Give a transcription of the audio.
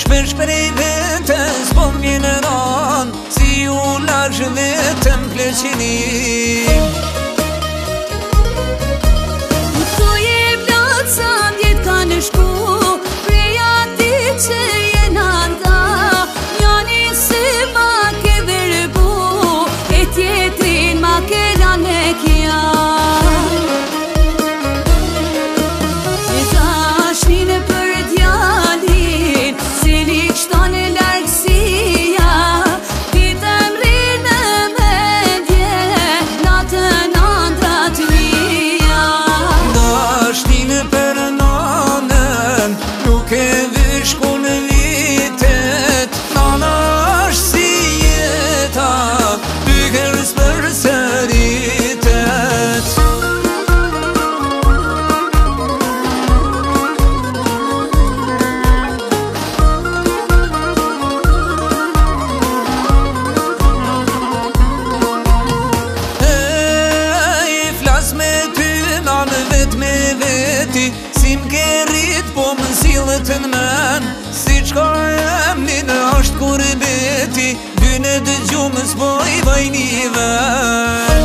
Shpër shpër po e në të zbom një në ranë Si u la rënë e rrit po më nësillet në men Si qka jem një në ashtë kur e beti Dynë dë gjumës po i vajnive